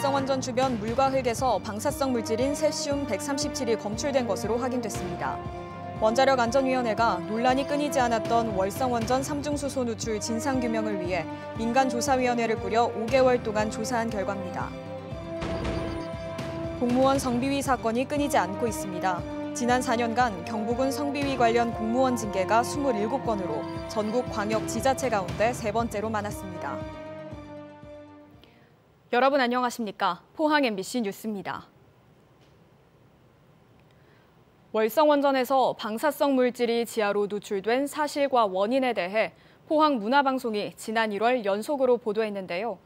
월성원전 주변 물과 흙에서 방사성 물질인 세슘 137이 검출된 것으로 확인됐습니다. 원자력 안전위원회가 논란이 끊이지 않았던 월성원전 삼중수소 누출 진상규명을 위해 민간조사위원회를 꾸려 5개월 동안 조사한 결과입니다. 공무원 성비위 사건이 끊이지 않고 있습니다. 지난 4년간 경북은 성비위 관련 공무원 징계가 27건으로 전국 광역 지자체 가운데 세 번째로 많았습니다. 여러분 안녕하십니까? 포항 MBC 뉴스입니다. 월성원전에서 방사성 물질이 지하로 누출된 사실과 원인에 대해 포항 문화방송이 지난 1월 연속으로 보도했는데요.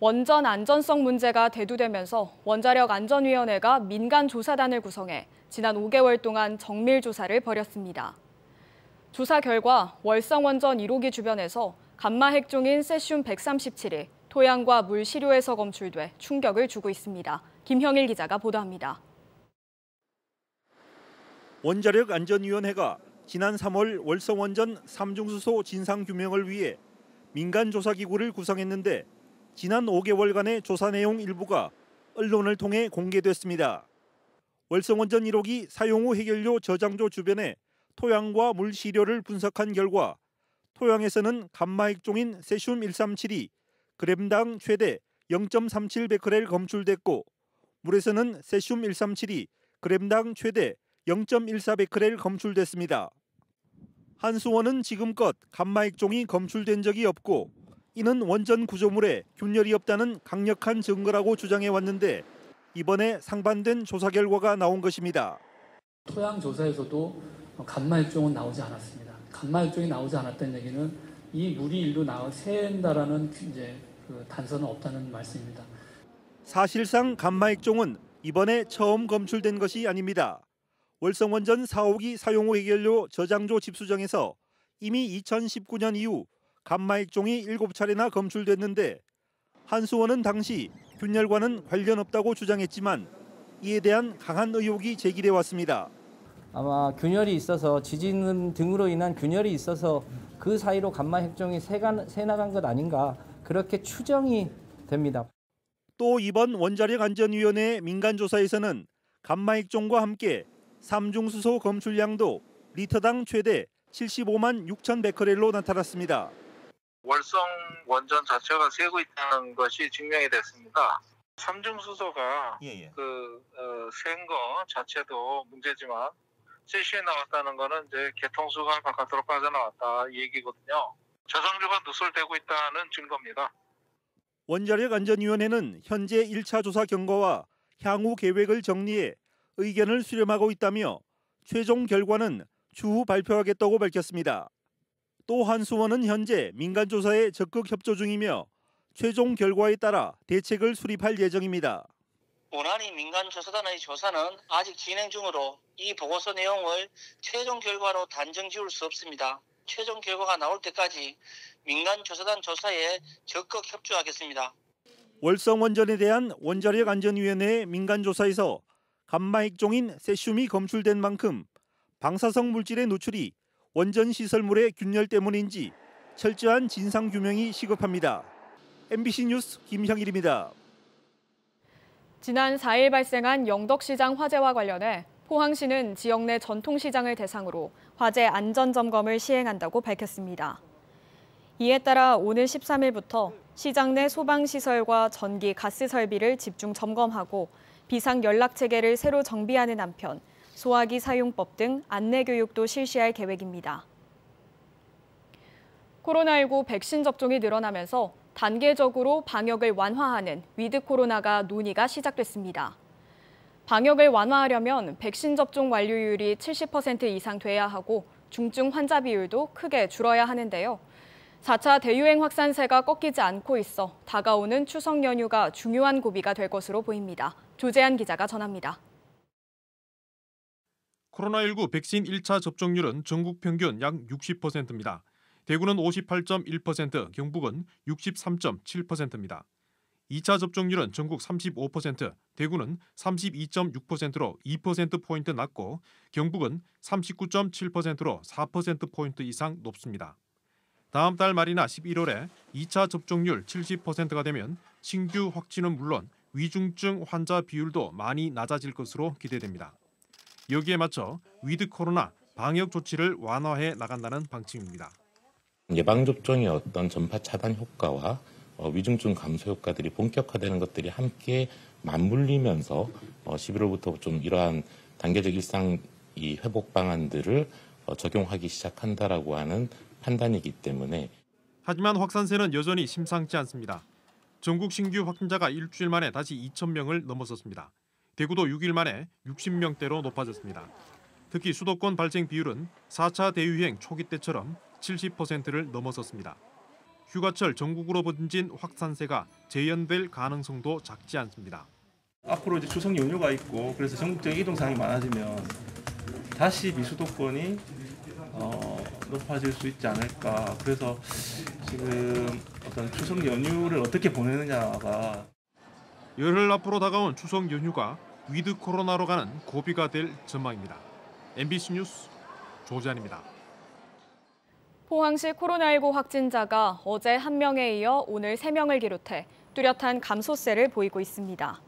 원전 안전성 문제가 대두되면서 원자력안전위원회가 민간 조사단을 구성해 지난 5개월 동안 정밀 조사를 벌였습니다. 조사 결과 월성원전 1호기 주변에서 감마 핵종인 세슘 137이 토양과 물 시료에서 검출돼 충격을 주고 있습니다. 김형일 기자가 보도합니다. 원자력 안전위원회가 지난 3월 월성 원전 삼중수소 진상 규명을 위해 민간 조사 기구를 구성했는데 지난 5개월간의 조사 내용 일부가 언론을 통해 공개됐습니다. 월성 원전 1호기 사용 후 해결료 저장조 주변에 토양과 물 시료를 분석한 결과 토양에서는 감마액종인 세슘 137이 그램당 최대 0.37 베크렐 검출됐고 물에서는 세슘 137이 그램당 최대 0.14 베크렐 검출됐습니다. 한수원은 지금껏 감마액종이 검출된 적이 없고 이는 원전 구조물에 균열이 없다는 강력한 증거라고 주장해 왔는데 이번에 상반된 조사 결과가 나온 것입니다. 토양 조사에서도 감마액종은 나오지 않았습니다. 감마액종이 나오지 않았다는 얘기는 이 물이 일로 나와 새다라는 이제 그 단서는 없다는 말씀입니다. 사실상 감마액종은 이번에 처음 검출된 것이 아닙니다. 월성원전 4호기 사용 후 해결료 저장조 집수정에서 이미 2019년 이후 감마액종이 7차례나 검출됐는데 한수원은 당시 균열과는 관련 없다고 주장했지만 이에 대한 강한 의혹이 제기돼 왔습니다. 아마 균열이 있어서 지진 등으로 인한 균열이 있어서 그 사이로 감마 핵종이 새나간 것 아닌가 그렇게 추정이 됩니다. 또 이번 원자력 안전위원회 민간 조사에서는 감마 핵종과 함께 삼중수소 검출량도 리터당 최대 75만 6천 베크렐로 나타났습니다. 월성 원전 자체가 새고 있다는 것이 증명이 됐습니다. 삼중수소가 예, 예. 그센거 어, 자체도 문제지만 세시에 나왔다는 거는 이제 개통수가 바깥으로 빠져나왔다 이 얘기거든요. 저상조가 누설되고 있다는 증거입니다. 원자력안전위원회는 현재 1차 조사 경과와 향후 계획을 정리해 의견을 수렴하고 있다며 최종 결과는 추후 발표하겠다고 밝혔습니다. 또 한수원은 현재 민간 조사에 적극 협조 중이며 최종 결과에 따라 대책을 수립할 예정입니다. 원안이 민간 조사단의 조사는 아직 진행 중으로 이 보고서 내용을 최종 결과로 단정 지을 수 없습니다. 최종 결과가 나올 때까지 민간 조사단 조사에 적극 협조하겠습니다. 월성 원전에 대한 원자력 안전위원회 민간 조사에서 감마 핵종인 세슘이 검출된 만큼 방사성 물질의 노출이 원전 시설물의 균열 때문인지 철저한 진상 규명이 시급합니다. MBC 뉴스 김형일입니다. 지난 4일 발생한 영덕시장 화재와 관련해 포항시는 지역 내 전통시장을 대상으로 화재 안전점검을 시행한다고 밝혔습니다. 이에 따라 오늘 13일부터 시장 내 소방시설과 전기, 가스 설비를 집중 점검하고 비상 연락 체계를 새로 정비하는 한편 소화기 사용법 등 안내 교육도 실시할 계획입니다. 코로나19 백신 접종이 늘어나면서 단계적으로 방역을 완화하는 위드 코로나가 논의가 시작됐습니다. 방역을 완화하려면 백신 접종 완료율이 70% 이상 돼야 하고 중증 환자 비율도 크게 줄어야 하는데요. 4차 대유행 확산세가 꺾이지 않고 있어 다가오는 추석 연휴가 중요한 고비가 될 것으로 보입니다. 조재한 기자가 전합니다. 코로나19 백신 1차 접종률은 전국 평균 약 60%입니다. 대구는 58.1%, 경북은 63.7%입니다. 2차 접종률은 전국 35%, 대구는 32.6%로 2%포인트 낮고 경북은 39.7%로 4%포인트 이상 높습니다. 다음 달 말이나 11월에 2차 접종률 70%가 되면 신규 확진은 물론 위중증 환자 비율도 많이 낮아질 것으로 기대됩니다. 여기에 맞춰 위드 코로나 방역 조치를 완화해 나간다는 방침입니다. 예방 접종의 어떤 전파 차단 효과와 어, 위중증 감소 효과들이 본격화되는 것들이 함께 맞물리면서 어, 11월부터 좀 이러한 단계적 일상 이 회복 방안들을 어, 적용하기 시작한다라고 하는 판단이기 때문에 하지만 확산세는 여전히 심상치 않습니다. 전국 신규 확진자가 일주일 만에 다시 2천 명을 넘어섰습니다. 대구도 6일 만에 60명대로 높아졌습니다. 특히 수도권 발생 비율은 4차 대유행 초기 때처럼 70%를 넘어섰습니다. 휴가철 전국으로 번진 확산세가 재현될 가능성도 작지 않습니다. 앞으로 이제 추석 연휴가 있고 그래서 전국적 이동 사항이 많아지면 다시 미수도권이 어, 높아질 수 있지 않을까. 그래서 지금 어떤 추석 연휴를 어떻게 보내느냐가 열흘 앞으로 다가온 추석 연휴가 위드 코로나로 가는 고비가 될 전망입니다. MBC 뉴스 조재한입니다. 포항시 코로나19 확진자가 어제 한명에 이어 오늘 세명을 기록해 뚜렷한 감소세를 보이고 있습니다.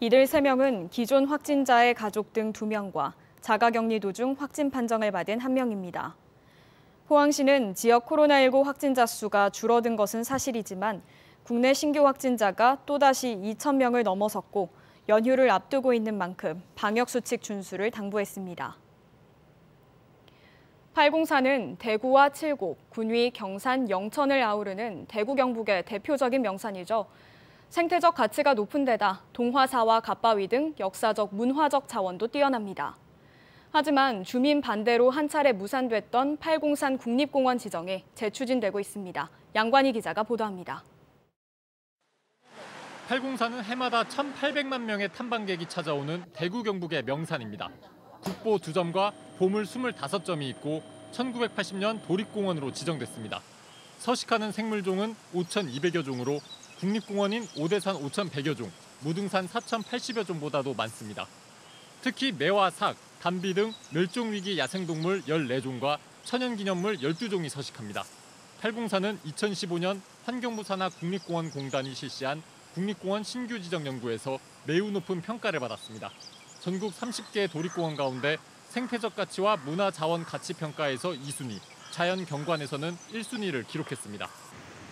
이들 세명은 기존 확진자의 가족 등 두명과 자가격리 도중 확진 판정을 받은 한명입니다 포항시는 지역 코로나19 확진자 수가 줄어든 것은 사실이지만 국내 신규 확진자가 또다시 2천 명을 넘어섰고 연휴를 앞두고 있는 만큼 방역수칙 준수를 당부했습니다. 팔공사는 대구와 칠곡, 군위, 경산, 영천을 아우르는 대구 경북의 대표적인 명산이죠. 생태적 가치가 높은 데다 동화사와 갓바위 등 역사적 문화적 자원도 뛰어납니다. 하지만 주민 반대로 한 차례 무산됐던 팔공산 국립공원 지정이 재추진되고 있습니다. 양관희 기자가 보도합니다. 팔공산은 해마다 1,800만 명의 탐방객이 찾아오는 대구 경북의 명산입니다. 국보 2점과 보물 25점이 있고 1980년 도립공원으로 지정됐습니다. 서식하는 생물종은 5,200여 종으로 국립공원인 오대산 5,100여 종, 무등산 4,080여 종보다도 많습니다. 특히 매와 삭, 담비 등 멸종위기 야생동물 14종과 천연기념물 12종이 서식합니다. 팔공산은 2015년 환경부 산하 국립공원공단이 실시한 국립공원 신규 지정 연구에서 매우 높은 평가를 받았습니다. 전국 30개 도립공원 가운데 생태적 가치와 문화 자원 가치 평가에서 2순위, 자연 경관에서는 1순위를 기록했습니다.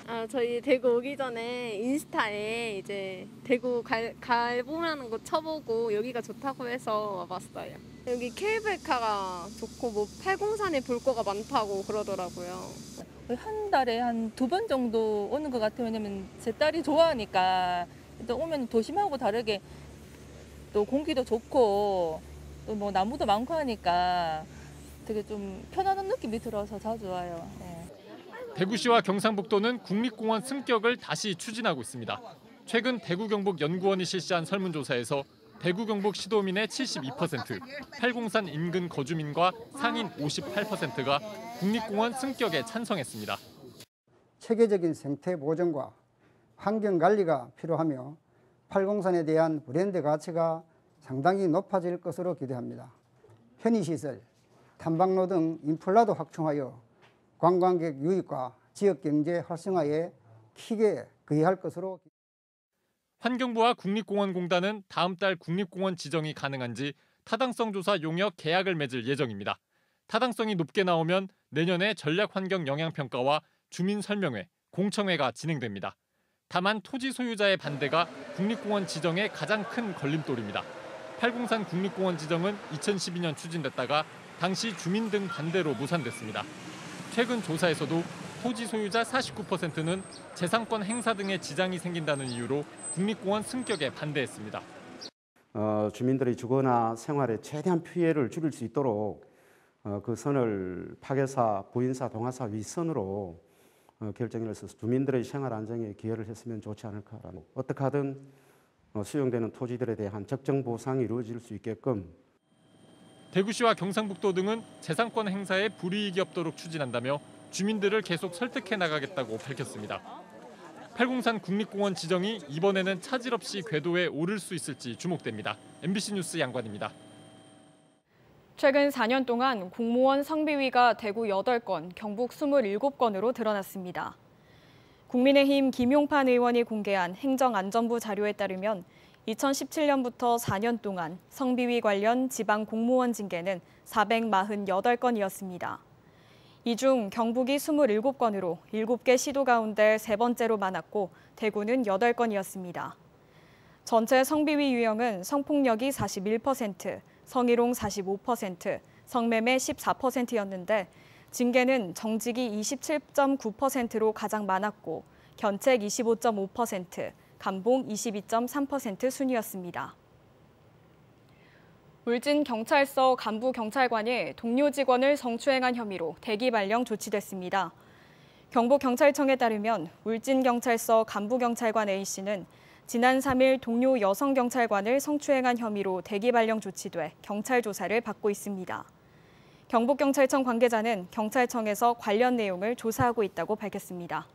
아, 저희 대구 오기 전에 인스타에 이제 대구 갈, 갈보라는 거 쳐보고 여기가 좋다고 해서 와봤어요. 여기 케이블카가 좋고 뭐 팔공산에 볼 거가 많다고 그러더라고요. 한 달에 한 두 번 정도 오는 것 같아요. 왜냐면 제 딸이 좋아하니까 일단 오면 도심하고 다르게 또 공기도 좋고 또 뭐 나무도 많고 하니까 되게 좀 편안한 느낌이 들어서 자주 와요. 네. 대구시와 경상북도는 국립공원 승격을 다시 추진하고 있습니다. 최근 대구 경북 연구원이 실시한 설문조사에서 대구 경북 시도민의 72%, 팔공산 인근 거주민과 상인 58%가 국립공원 승격에 찬성했습니다. 체계적인 생태 보존과 환경 관리가 필요하며 팔공산에 대한 브랜드 가치가 상당히 높아질 것으로 기대합니다. 편의시설, 탐방로 등 인플라도 확충하여 관광객 유입과 지역 경제 활성화에 크게 기여할 것으로 환경부와 국립공원공단은 다음 달 국립공원 지정이 가능한지 타당성 조사 용역 계약을 맺을 예정입니다. 타당성이 높게 나오면 내년에 전략환경 영향평가와 주민 설명회, 공청회가 진행됩니다. 다만 토지 소유자의 반대가 국립공원 지정의 가장 큰 걸림돌입니다. 팔공산 국립공원 지정은 2012년 추진됐다가 당시 주민 등 반대로 무산됐습니다. 최근 조사에서도 토지 소유자 49%는 재산권 행사 등의 지장이 생긴다는 이유로 국립공원 승격에 반대했습니다. 어, 주민들의 주거나 생활에 최대한 피해를 줄일 수 있도록 어, 그 선을 파괴사, 부인사, 동화사 위선으로 어, 결정을 해서 주민들의 생활 안정에 기여를 했으면 좋지 않을까라는 어떻게 하든 어, 수용되는 토지들에 대한 적정 보상이 이루어질 수 있게끔 대구시와 경상북도 등은 재산권 행사에 불이익이 없도록 추진한다며 주민들을 계속 설득해 나가겠다고 밝혔습니다. 팔공산 국립공원 지정이 이번에는 차질 없이 궤도에 오를 수 있을지 주목됩니다. MBC 뉴스 양관입니다. 최근 4년 동안 공무원 성비위가 대구 8건, 경북 27건으로 드러났습니다. 국민의힘 김용판 의원이 공개한 행정안전부 자료에 따르면 2017년부터 4년 동안 성비위 관련 지방 공무원 징계는 448건이었습니다. 이 중 경북이 27건으로 7개 시도 가운데 세 번째로 많았고 대구는 8건이었습니다. 전체 성비위 유형은 성폭력이 41%, 성희롱 45%, 성매매 14%였는데 징계는 정직이 27.9%로 가장 많았고 견책 25.5%, 감봉 22.3% 순이었습니다. 울진경찰서 간부 경찰관이 동료 직원을 성추행한 혐의로 대기 발령 조치됐습니다. 경북경찰청에 따르면 울진경찰서 간부경찰관 A씨는 지난 3일 동료 여성 경찰관을 성추행한 혐의로 대기 발령 조치돼 경찰 조사를 받고 있습니다. 경북경찰청 관계자는 경찰청에서 관련 내용을 조사하고 있다고 밝혔습니다.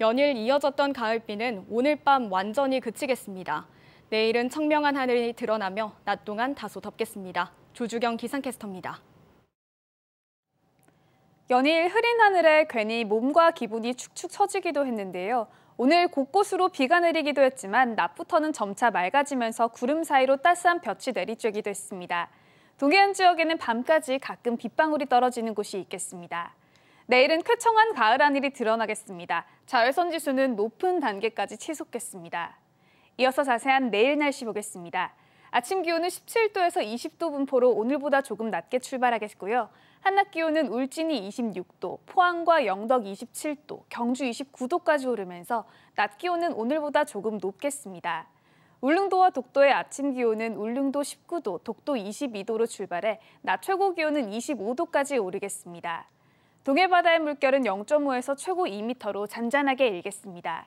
연일 이어졌던 가을비는 오늘 밤 완전히 그치겠습니다. 내일은 청명한 하늘이 드러나며 낮 동안 다소 덥겠습니다. 조주경 기상캐스터입니다. 연일 흐린 하늘에 괜히 몸과 기분이 축축 처지기도 했는데요. 오늘 곳곳으로 비가 내리기도 했지만 낮부터는 점차 맑아지면서 구름 사이로 따스한 볕이 내리쬐기도 했습니다. 동해안 지역에는 밤까지 가끔 빗방울이 떨어지는 곳이 있겠습니다. 내일은 쾌청한 가을 하늘이 드러나겠습니다. 자외선 지수는 높은 단계까지 치솟겠습니다. 이어서 자세한 내일 날씨 보겠습니다. 아침 기온은 17도에서 20도 분포로 오늘보다 조금 낮게 출발하겠고요. 한낮 기온은 울진이 26도, 포항과 영덕 27도, 경주 29도까지 오르면서 낮 기온은 오늘보다 조금 높겠습니다. 울릉도와 독도의 아침 기온은 울릉도 19도, 독도 22도로 출발해 낮 최고 기온은 25도까지 오르겠습니다. 동해바다의 물결은 0.5에서 최고 2m로 잔잔하게 일겠습니다.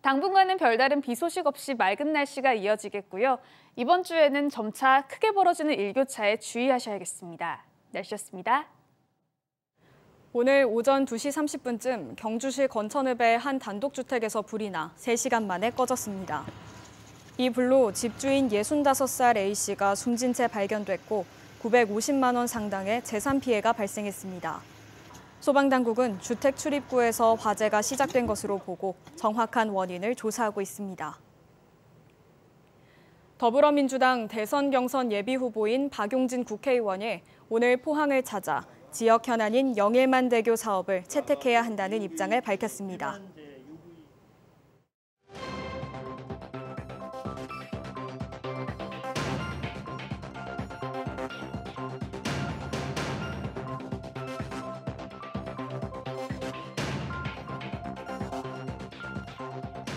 당분간은 별다른 비 소식 없이 맑은 날씨가 이어지겠고요. 이번 주에는 점차 크게 벌어지는 일교차에 주의하셔야겠습니다. 날씨였습니다. 오늘 오전 2시 30분쯤 경주시 건천읍의 한 단독주택에서 불이 나 3시간 만에 꺼졌습니다. 이 불로 집주인 65살 A씨가 숨진 채 발견됐고 950만 원 상당의 재산 피해가 발생했습니다. 소방당국은 주택 출입구에서 화재가 시작된 것으로 보고 정확한 원인을 조사하고 있습니다. 더불어민주당 대선 경선 예비 후보인 박용진 국회의원이 오늘 포항을 찾아 지역 현안인 영일만 대교 사업을 채택해야 한다는 입장을 밝혔습니다.